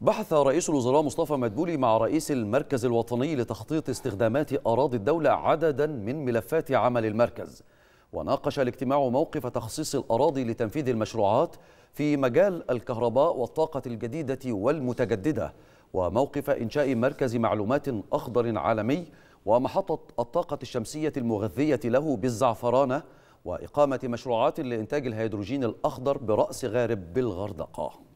بحث رئيس الوزراء مصطفى مدبولي مع رئيس المركز الوطني لتخطيط استخدامات أراضي الدولة عددا من ملفات عمل المركز. وناقش الاجتماع موقف تخصيص الأراضي لتنفيذ المشروعات في مجال الكهرباء والطاقة الجديدة والمتجددة وموقف إنشاء مركز معلومات أخضر عالمي ومحطة الطاقة الشمسية المغذية له بالزعفرانة وإقامة مشروعات لإنتاج الهيدروجين الأخضر برأس غارب بالغردقة.